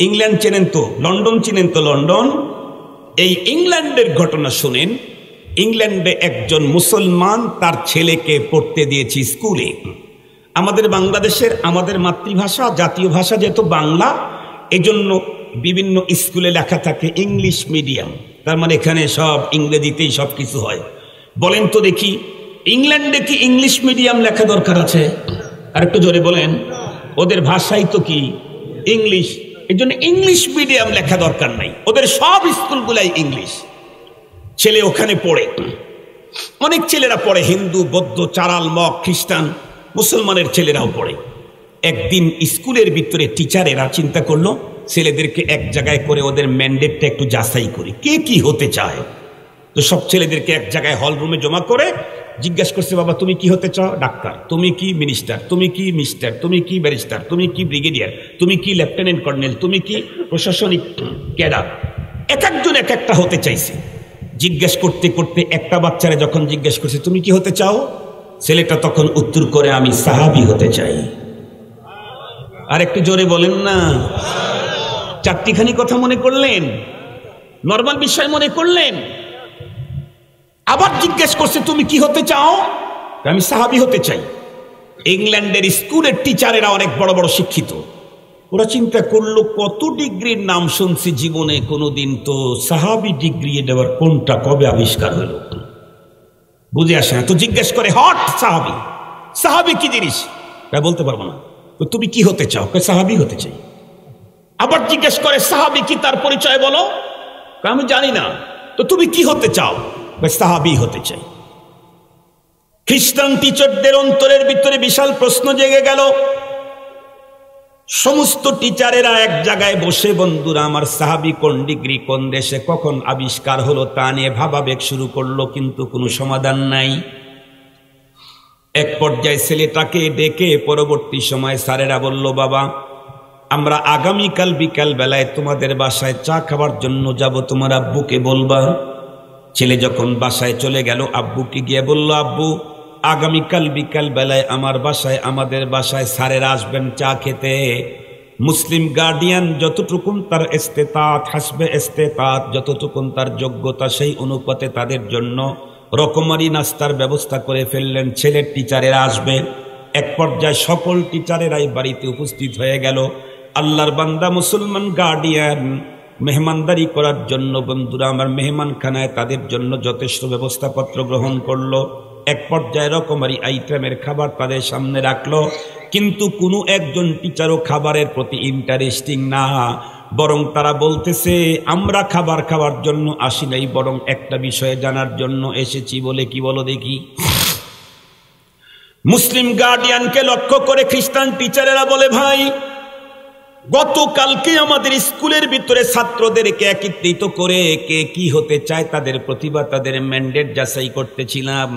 England চেনেন তো, London চেনেন তো, লন্ডন। এই ইংল্যান্ডের ঘটনা শুনেন, ইংল্যান্ডে একজন মুসলমান তার ছেলেকে পড়তে দিয়েছি স্কুলে। আমাদের বাংলাদেশের, আমাদের মাতৃভাষা, জাতীয় ভাষা যেহেতু বাংলা, এজন্য বিভিন্ন স্কুলে লেখা থাকে ইংলিশ মিডিয়াম। তার মানে এখানে সব ইংরেজিতেই সব কিছু হয়। বলেন তো দেখি, ইংল্যান্ডে কি ইংলিশ মিডিয়াম লেখা দরকার আছে? আর একটু জোরে বলেন, ওদের ভাষাই তো কি? ইংলিশ। এই জন্য ইংলিশ মিডিয়াম লেখা দরকার নাই। ওদের সব স্কুলগুলাই ইংলিশ ছেলে ওখানে পড়ে। অনেক ছেলেরা পড়ে, হিন্দু, বৌদ্ধ, চারাল, মগ, খ্রিস্টান, মুসলমানের ছেলেরাও পড়ে। একদিন স্কুলের ভিতরে টিচারেরা চিন্তা করল, ছেলেদেরকে এক জায়গায় করে ওদের ম্যান্ডেটটা একটু যাচাই করি, কে কি হতে চায়। তো সব ছেলেদেরকে এক জায়গায় হল রুমে জমা করে জিজ্ঞাসা করছে, বাবা, তুমি কি হতে চাও? ডাক্তার। তুমি কি মিনিস্টার তুমি কি মিস্টার তুমি কি ব্যারিস্টার তুমি কি ব্রিগেডিয়ার তুমি কি লেফটেন্যান্ট কর্নেল তুমি কি প্রশাসনিক ক্যাডার এক একজন এক একটা হতে চাইছে। জিজ্ঞেস করতে করতে একটা বাচ্চারা যখন জিজ্ঞেস করছে, তুমি কি হতে চাও? ছেলেটা তখন উত্তর করে, আমি সাহাবি হতে চাই। আর একটু জোরে বলেন না। চারটিখানি কথা মনে করলেন? নর্মাল বিষয় মনে করলেন? আবার জিজ্ঞেস করছে, তুমি কি হতে চাও? আমি সাহাবি হতে চাই। ইংল্যান্ডের স্কুলের টিচারেরা অনেক বড় বড় শিক্ষিত। ওরা চিন্তা করল, কত ডিগ্রির নাম শুনছি জীবনে, কোনোদিন তো সাহাবি ডিগ্রি দেওয়ার কোনটা কবে আবিষ্কার হলো? বুঝে আসে না। তো জিজ্ঞেস করে, হট সাহাবি সাহাবি কি জিনিস? তাই বলতে পারব না। তো তুমি কি হতে চাও? সাহাবি হতে চাই। আবার জিজ্ঞেস করে, সাহাবি কি তার পরিচয় বলো? আমি জানি না। তো তুমি কি হতে চাও? সাহাবি হতে চাই। খ্রিস্টান টিচারদের অন্তরের ভিতরে বিশাল প্রশ্ন জেগে গেল, সমস্ত টিচারেরা এক জায়গায় বসে, বন্ধুরা, আমার সাহাবি কোন ডিগ্রি, কোন দেশে, কখন আবিষ্কার হলো তা নিয়ে ভাবাবেগ শুরু করল, কিন্তু কোনো সমাধান নাই। এক পর্যায়ে ছেলেটাকে ডেকে পরবর্তী সময় স্যারেরা বলল, বাবা, আমরা আগামীকাল বিকাল বেলায় তোমাদের বাসায় চা খাবার জন্য যাব, তোমার আব্বুকে বলবা। ছেলে যখন বাসায় চলে গেল, আব্বুকে গিয়ে বলল, আব্বু আগামীকাল বিকাল বেলায় আমার বাসায়, আমাদের বাসায় স্যারেরা আসবেন চা খেতে। মুসলিম গার্ডিয়ান যতটুকুন তার এস্তেতাত হাসবে এস্তেতাত যতটুকুন তার যোগ্যতা, সেই অনুপাতে তাদের জন্য রকমারি নাস্তার ব্যবস্থা করে ফেললেন। ছেলের টিচারেরা আসবে। এক পর্যায়ে সকল টিচারেরাই বাড়িতে উপস্থিত হয়ে গেল। আল্লাহর বান্দা মুসলমান গার্ডিয়ান মেহমানদারি করার জন্য বন্ধুরা, আমার মেহমানখানায় তাদের জন্য যথেষ্ট ব্যবস্থাপত্র গ্রহণ করল। এক পর্যায়ে রকমারি আইটেমের খাবার তাদের সামনে রাখল, কিন্তু কোনো একজন টিচারও খাবারের প্রতি ইন্টারেস্টিং না। বরং তারা বলতেছে, আমরা খাবার খাওয়ার জন্য আসি নাই, বরং একটা বিষয়ে জানার জন্য এসেছি বলে কি বলো দেখি? মুসলিম গার্ডিয়ানকে লক্ষ্য করে খ্রিস্টান টিচারেরা বলে, ভাই গতকালকে আমাদের স্কুলের ভিতরে ছাত্রদেরকে একত্রিত করে কে কি হতে চায় তাদের প্রতিভা, তাদের ম্যান্ডেট যাচাই করতেছিলাম।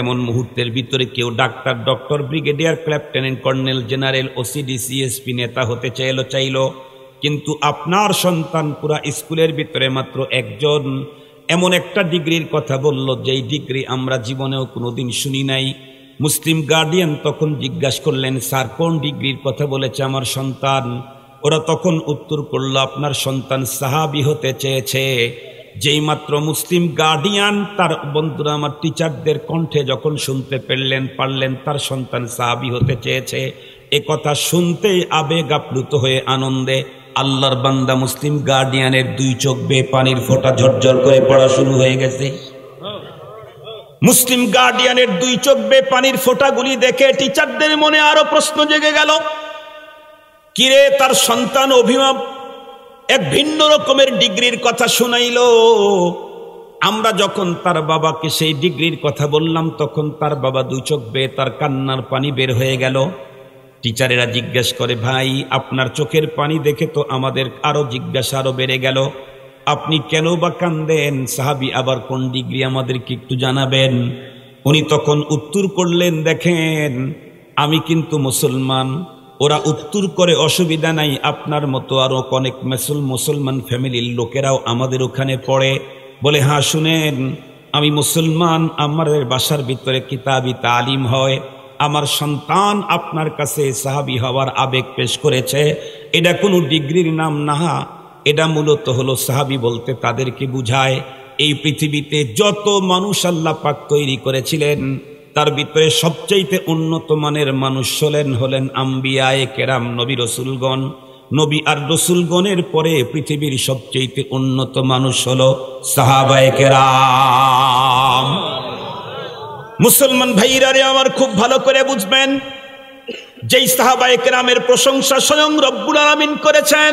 এমন মুহূর্তের ভিতরে কেউ doctor, doctor, brigadier, lieutenant, colonel, general OCD CSP নেতা হতে চাইল চাইল। কিন্তু আপনার সন্তান পুরা স্কুলের ভিতরে মাত্র একজন। এমন একটা ডিগ্রির কথা বলল, যেই ডিগ্রি আমরা জীবনেও কোনোদিন শুনি নাই। মুসলিম গার্ডিয়ান তখন জিজ্ঞাসা করলেন, স্যার, কোন ডিগ্রির কথা বলেছে আমার সন্তান? ওরা তখন উত্তর করল, আপনার সন্তান সাহাবি হতে চেয়েছে। যেই মাত্র মুসলিম গার্ডিয়ান, তার বন্ধুরা আমার টিচারদের কণ্ঠে যখন শুনতে পেরলেন পারলেন তার সন্তান সাহাবি হতে চেয়েছে। এ কথা শুনতেই আবেগ আপ্লুত হয়ে আনন্দে আল্লাহর বান্দা মুসলিম গার্ডিয়ানের দুই চোখ বে পানির ফোঁটা ঝরঝর করে পড়া শুরু হয়ে গেছে। মুসলিম গার্ডিয়ানের দুই চোখ বে পানির ফোঁটাগুলি দেখে টিচারদের মনে আরও প্রশ্ন জেগে গেল, কিরে তার সন্তান অভিভাবক এক ভিন্ন রকমের ডিগ্রির কথা শুনাইল। আমরা যখন তার বাবাকে সেই ডিগ্রির কথা বললাম, তখন তার বাবা দুই চোখ বেয়ে তার কান্নার পানি বের হয়ে গেল। টিচারেরা জিজ্ঞেস করে, ভাই, আপনার চোখের পানি দেখে তো আমাদের আরও জিজ্ঞাসা আরও বেড়ে গেল। আপনি কেন বা কান্দেন? সাহাবি আবার কোন ডিগ্রি আমাদেরকে একটু জানাবেন? উনি তখন উত্তর করলেন, দেখেন, আমি কিন্তু মুসলমান। ওরা উত্তর করে, অসুবিধা নাই, আপনার মতো আরও অনেক মেসুল মুসলমান ফ্যামিলির লোকেরাও আমাদের ওখানে পড়ে। বলে হ্যাঁ শুনেন, আমি মুসলমান আমাদের বাসার ভিতরে কিতাবি তালিম হয়। আমার সন্তান আপনার কাছে সাহাবি হওয়ার আবেগ পেশ করেছে। এটা কোনো ডিগ্রির নাম না এটা মূলত হলো সাহাবি বলতে তাদেরকে বুঝায়, এই পৃথিবীতে যত মানুষ আল্লাহ পাক তৈরি করেছিলেন, তার ভিতরে সবচাইতে উন্নত মানের মানুষ হলেন হলেন আম্বিয়ায় কেরাম নবী রসুলগণ। নবী আর রসুলগণের পরে পৃথিবীর সবচেয়ে উন্নত মানুষ হল সাহাবায় কেরাম। মুসলমান ভাইরারে আমার খুব ভালো করে বুঝবেন, যেই সাহাবায় কেরামের প্রশংসা স্বয়ং রব্বুল আলমিন করেছেন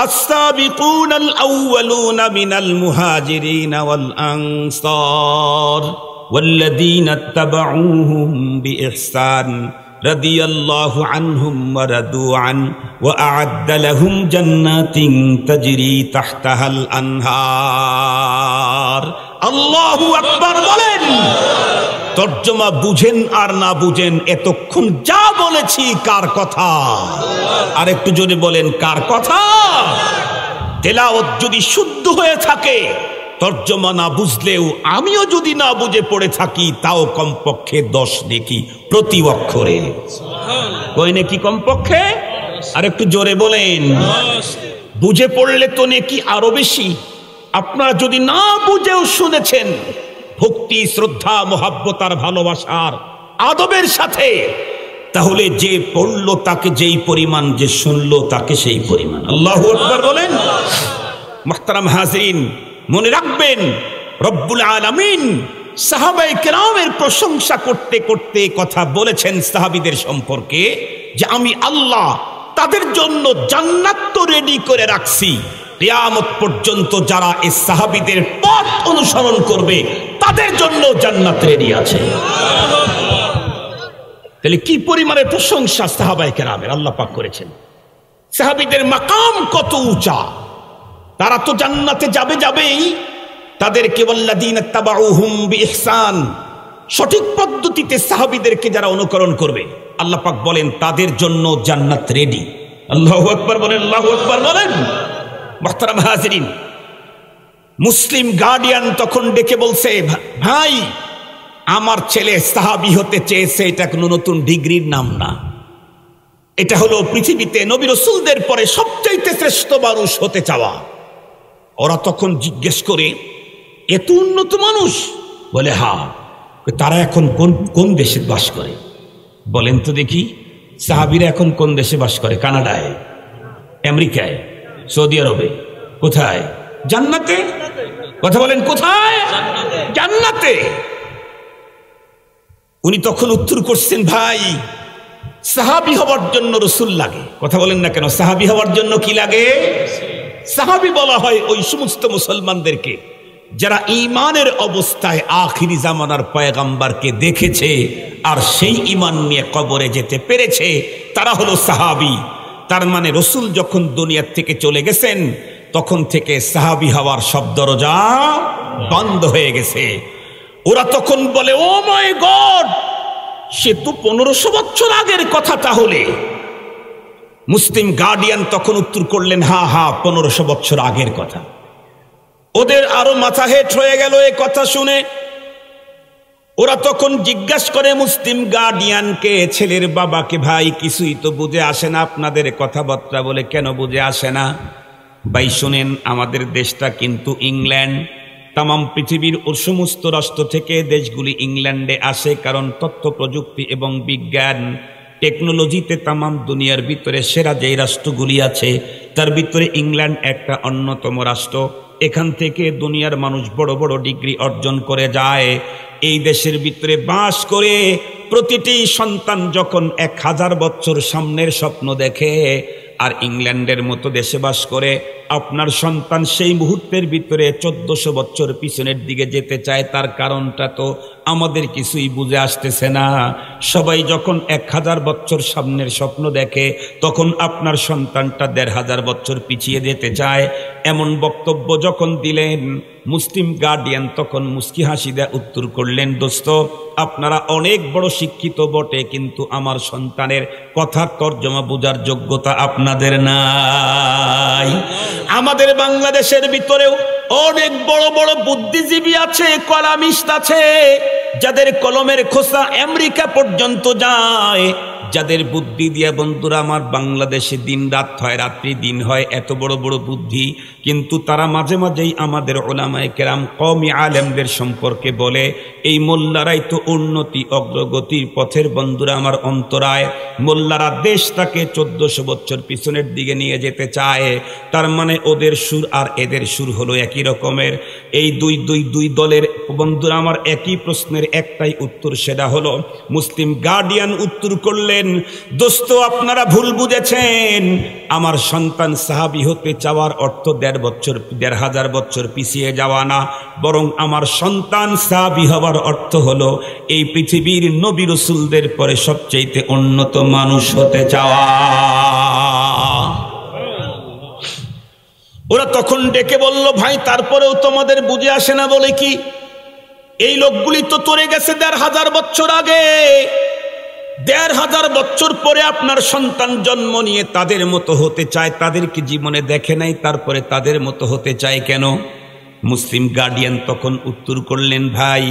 السابقون الأولون من المهاجرين والأنصار والذين اتبعوهم بإحسان رضي الله عنهم ورضوا عنه وأعد لهم جنات تجري تحتها الأنهار. الله أكبر ولن তর্জমা বুঝেন আর না বুঝেন, এতক্ষণ যা বলেছি কার কথা? আর একটু জোরে বলেন, কার কথা? তেলাওত যদি শুদ্ধ হয়ে থাকে, তর্জমা না বুঝলেও আমিও যদি না বুঝে পড়ে থাকি, তাও কমপক্ষে দশ দেখি প্রতি অক্ষরে। কই নাকি কমপক্ষে? আর একটু জোরে বলেন, বুঝে পড়লে তো নাকি আরও বেশি। আপনারা যদি না বুঝেও শুনেছেন ভক্তি, শ্রদ্ধা মহাব্বতার ভালোবাসার আদবের সাথে। তাহলে যে পড়ল তাকে যেই পরিমাণ যে শুনলো তাকে সেই পরিমাণ। আল্লাহ বলেন। মাহতারাম হাজরিন, মনে রাখবেন, রব্বুল আলামিন সাহাবাই কেরামের প্রশংসা করতে করতে কথা বলেছেন সাহাবিদের সম্পর্কে যে আমি আল্লাহ তাদের জন্য জান্নাত তো রেডি করে রাখছি। কেয়ামত পর্যন্ত যারা এই সাহাবিদের পথ অনুসরণ করবে, তাদের জন্য জান্নাত রেডি আছে। তাহলে কি পরিমাণে প্রশংসা সাহাবাই কেরামের আল্লাহ পাক করেছেন? সাহাবিদের মাকাম কত উঁচা? তারা তো জান্নাতে যাবে যাবেই। তাদেরকে বিইহসান। সঠিক পদ্ধতিতে সাহাবিদেরকে যারা অনুকরণ করবে, আল্লাহ পাক বলেন, তাদের জন্য জান্নাত রেডি আল্লাহু আকবার বলেন, আল্লাহু আকবার বলেন। মোহতারাম হাজরিন, মুসলিম গার্ডিয়ান তখন ডেকে বলছে, ভাই, আমার ছেলে সাহাবি হতে চেয়েছে, এটা কোনো নতুন ডিগ্রির নাম না। এটা হলো পৃথিবীতে নবী রসুলদের পরে সবচাইতে শ্রেষ্ঠ মানুষ হতে চাওয়া। ওরা তখন জিজ্ঞেস করে, এত উন্নত মানুষ? বলে, হা, তারা এখন কোন কোন দেশে বাস করে? বলেন তো দেখি, সাহাবিরা এখন কোন দেশে বাস করে? কানাডায়, আমেরিকায়। সৌদি আরবে। কোথায়? জান্নাতে? কথা বলেন, কোথায়? জান্নাতে। উনি তখন উত্তর করছেন, ভাই, সাহাবি হওয়ার জন্য রসুল লাগে। কথা বলেন না কেন? সাহাবি হওয়ার জন্য কি লাগে? সাহাবি বলা হয় ওই সমস্ত মুসলমানদেরকে যারা ইমানের অবস্থায় আখিরি জামানার পয়গাম্বারকে দেখেছে আর সেই ইমান নিয়ে কবরে যেতে পেরেছে, তারা হলো সাহাবি। তার মানে রসুল যখন দুনিয়ার থেকে চলে গেছেন, তখন থেকে সাহাবি হওয়ার সব দরজা বন্ধ হয়ে গেছে। ওরা তখন বলে, ও মাই গড, সে তো পনেরোশো বছর আগের কথা তাহলে। মুসলিম গার্ডিয়ান তখন উত্তর করলেন, হা হা, পনেরোশো বছর আগের কথা। ওদের আরও মাথা হেট হয়ে গেল এ কথা শুনে। ওরা তখন জিজ্ঞাসা করে, মুসলিম গার্ডিয়ানকে ছেলের বাবাকে? ভাই, কিছুই তো বুঝে আসে না আপনাদের কথাবার্তা বলে। কেন বুঝে আসে না? ভাই, শোনেন, আমাদের দেশটা কিন্তু ইংল্যান্ড। তাম পৃথিবীর ও সমস্ত রাষ্ট্র থেকে দেশগুলি ইংল্যান্ডে আসে, কারণ তথ্য, প্রযুক্তি এবং বিজ্ঞান টেকনোলজিতে তাম দুনিয়ার ভিতরে সেরা যেই রাষ্ট্রগুলি আছে, তার ভিতরে ইংল্যান্ড একটা অন্যতম রাষ্ট্র। এখান থেকে দুনিয়ার মানুষ বড় বড় ডিগ্রি অর্জন করে যায়। এই দেশের ভিতরে বাস করে প্রতিটি সন্তান যখন এক হাজার বছর সামনের স্বপ্ন দেখে আর ইংল্যান্ডের মতো দেশে বাস করে, আপনার সন্তান সেই মুহূর্তের ভিতরে চোদ্দশো বছর পিছনের দিকে যেতে চায়, তার কারণটা তো আমাদের কিছুই বুঝে আসতেছে না। সবাই যখন এক হাজার বছর সামনের স্বপ্ন দেখে, তখন আপনার সন্তানটা দেড় হাজার বছর পিছিয়ে যেতে চায়। এমন বক্তব্য যখন দিলেন, মুসলিম গার্ডিয়ান তখন মুস্কি হাসি দেয় উত্তর করলেন, দোস্ত, আপনারা অনেক বড় শিক্ষিত বটে, কিন্তু আমার সন্তানের কথার তর্জমা বোঝার যোগ্যতা আপনাদের নাই। আমাদের বাংলাদেশের ভিতরেও অনেক বড় বড় বুদ্ধিজীবী আছে, কলামিস্ট আছে। যাদের কলমের খোসা আমেরিকা পর্যন্ত যায়, যাদের বুদ্ধি দিয়ে, বন্ধুরা, আমার বাংলাদেশে দিন রাত হয়, রাত্রি দিন হয়, এত বড় বড় বুদ্ধি, কিন্তু তারা মাঝে মাঝেই আমাদের ওলামায় কেরাম কমি আলেমদের সম্পর্কে বলে, এই মোল্লারাই তো উন্নতি, অগ্রগতির পথের বন্ধুরা আমার অন্তরায়। মোল্লারা দেশটাকে চোদ্দশো বছর পিছনের দিকে নিয়ে যেতে চায়। তার মানে ওদের সুর আর এদের সুর হলো একই রকমের। এই দুই দুই দুই দলের বন্ধুরা, আমার একই প্রশ্নের একটাই উত্তর, সেটা হলো, মুসলিম গার্ডিয়ান উত্তর করলেন, দোস্ত, আপনারা ভুল বুঝেছেন। আমার সন্তান সাহাবি হতে চাওয়ার অর্থ দেড় বছর, দেড় হাজার বছর পিছিয়ে যাওয়া না। বরং আমার সন্তান সাহাবি হওয়ার অর্থ হলো, এই পৃথিবীর নবী রসুলদের পরে সবচেয়ে উন্নত মানুষ হতে চাওয়া। ওরা তখন ডেকে বলল, ভাই, তারপরেও তোমাদের বুঝে আসে না বলে কি? এই লোকগুলি তো তরে গেছে দেড় হাজার বছর আগে। দেড় হাজার বছর পরে আপনার সন্তান জন্ম নিয়ে তাদের মতো হতে চায়, তাদেরকে জীবনে দেখে নাই, তারপরে তাদের মতো হতে চায় কেন? মুসলিম গার্ডিয়ান তখন উত্তর করলেন, ভাই,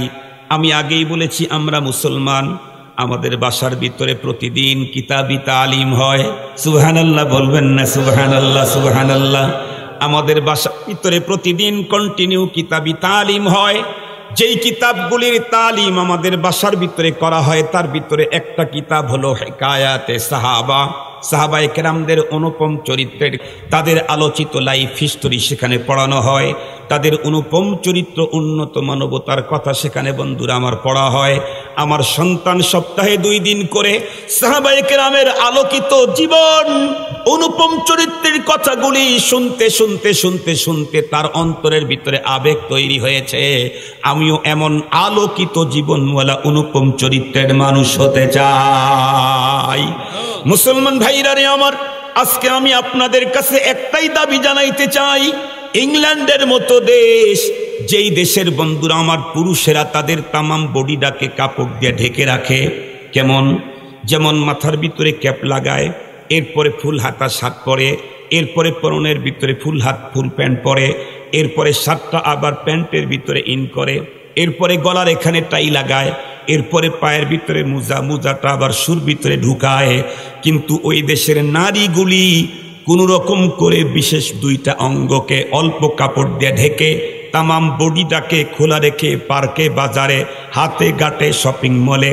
আমি আগেই বলেছি আমরা মুসলমান। আমাদের বাসার ভিতরে প্রতিদিন কিতাবি তালিম হয়। সুবহান আল্লাহ বলবেন না সুবহান আল্লাহ সুবহান আল্লাহ আমাদের বাসার ভিতরে প্রতিদিন কন্টিনিউ কিতাবি তালিম হয়। যেই কিতাবগুলির তালিম আমাদের বাসার ভিতরে করা হয়, তার ভিতরে একটা কিতাব হলো হেকায়াতে সাহাবা। সাহাবায় কেরামদের অনুপম চরিত্রের, তাদের আলোচিত লাইফ হিস্টোরি সেখানে পড়ানো হয়। তাদের অনুপম চরিত্র উন্নত মানবতার কথা সেখানে বন্ধুরা আমার পড়া হয়। আমার সন্তান সপ্তাহে দুই দিন করে সাহাবাই কেরামের আলোকিত জীবন, অনুপম চরিত্রের কথাগুলি শুনতে শুনতে শুনতে শুনতে তার অন্তরের ভিতরে আবেগ তৈরি হয়েছে। আমিও এমন আলোকিত জীবনওয়ালা অনুপম চরিত্রের মানুষ হতে চাই। মুসলমান ভাইরা রে আমার, আজকে আমি আপনাদের কাছে একটাই দাবি জানাইতে চাই, ইংল্যান্ডের মতো দেশ যেই দেশের বন্ধুরা আমার পুরুষেরা তাদের তামাম বডিটাকে কাপড় দিয়ে ঢেকে রাখে, কেমন? যেমন মাথার ভিতরে ক্যাপ লাগায়, এরপরে ফুল হাতা শার্ট পরে, এরপরে পরনের ভিতরে ফুল হাত, ফুল প্যান্ট পরে, এরপরে শার্টটা আবার প্যান্টের ভিতরে ইন করে, এরপরে গলার এখানে টাই লাগায়, এরপরে পায়ের ভিতরে মুজা, মুজাটা আবার সুর ভিতরে ঢুকায়। কিন্তু ওই দেশের নারীগুলি কোন রকম করে বিশেষ দুইটা অঙ্গকে অল্প কাপড় দিয়ে ঢেকে তামাম বডিটাকে খোলা রেখে পার্কে, বাজারে, হাতে গাটে শপিং মলে,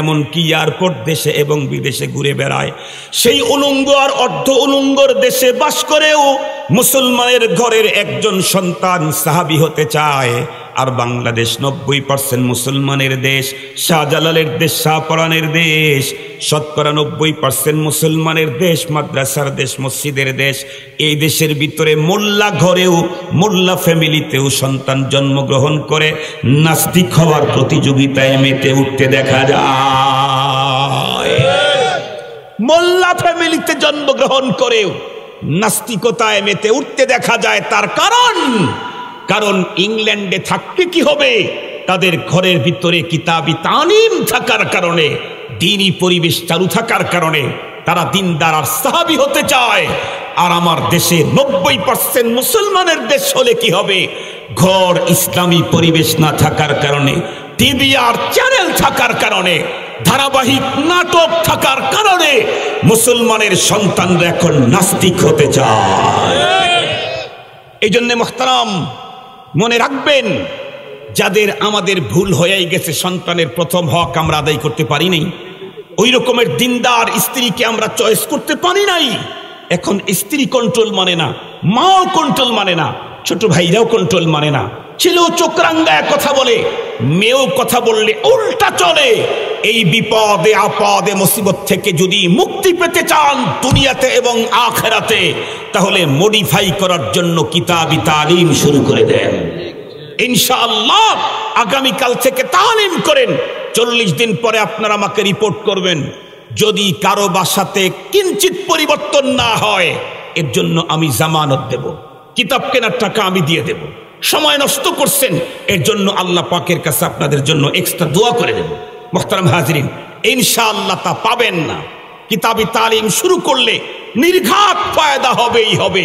এমনকি এয়ারপোর্ট দেশে এবং বিদেশে ঘুরে বেড়ায়। সেই উলঙ্গ আর অর্ধ উলঙ্গর দেশে বাস করেও মুসলমানের ঘরের একজন সন্তান সাহাবি হতে চায়। আর বাংলাদেশ নব্বই পার্সেন্ট মুসলমানের দেশ, শাহজালালের দেশ, শাহপরানের দেশ শতকরা নব্বই পার্সেন্ট মুসলমানের দেশ, মাদ্রাসার দেশ, মসজিদের দেশ। এই দেশের ভিতরে মোল্লা ঘরেও, মোল্লা ফ্যামিলিতেও সন্তান জন্মগ্রহণ করে। নাস্তিক হওয়ার প্রতিযোগিতায় মেতে উঠতে দেখা যায়। মোল্লা ফ্যামিলিতে জন্মগ্রহণ করেও নাস্তিকতায় মেতে উঠতে দেখা যায়। তার কারণ কারণ ইংল্যান্ডে থাকতে কি হবে? তাদের ঘরের ভিতরে কিতাবি তালিম থাকার কারণে, দিনই পরিবেশ চালু থাকার কারণে তারা দিনদার আর সাহাবি হতে চায়। আর আমার দেশে নব্বই পার্সেন্ট মুসলমানের দেশ হলে কি হবে? ঘর ইসলামী পরিবেশ না থাকার কারণে, টিভি আর চ্যানেল থাকার কারণে, ধারাবাহিক নাটক থাকার কারণে মুসলমানের সন্তানরা এখন নাস্তিক হতে চায়। এই জন্য মোহতারাম মনে রাখবেন, যাদের আমাদের ভুল হয়েই গেছে সন্তানের প্রথম হক আমরা আদায় করতে পারি নাই, ওই রকমের দিনদার স্ত্রীকে আমরা চয়েস করতে পারি নাই। এখন স্ত্রী কন্ট্রোল মানে না, মাও কন্ট্রোল মানে না, ছোট ভাইরাও কন্ট্রোল মানে না। ছেলেও চোখরাঙ্গায় কথা বলে, মেয়েও কথা বললে উল্টা চলে। এই বিপদে, আপদে, মুসিবত থেকে যদি মুক্তি পেতে চান দুনিয়াতে এবং আখেরাতে, তাহলে মডিফাই করার জন্য কিতাবি তালিম শুরু করে দেন। ইনশাআল্লাহ, আগামীকাল থেকে তালিম করেন। চল্লিশ দিন পরে আপনারা আমাকে রিপোর্ট করবেন। যদি কারও বাসাতে কিঞ্চিত পরিবর্তন না হয়, এর জন্য আমি জামানত দেব। কিতাব কেনার টাকা আমি দিয়ে দেব। সময় নষ্ট করছেন এর জন্য আল্লাহ পাকের কাছে আপনাদের জন্য এক্সট্রা দোয়া করে দেব মোখতারাম হাজরিন, ইনশাআল্লাহ তা পাবেন না। কিতাবি তালিম শুরু করলে নির্ঘাত ফায়দা হবেই হবে।